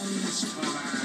Jones Collab.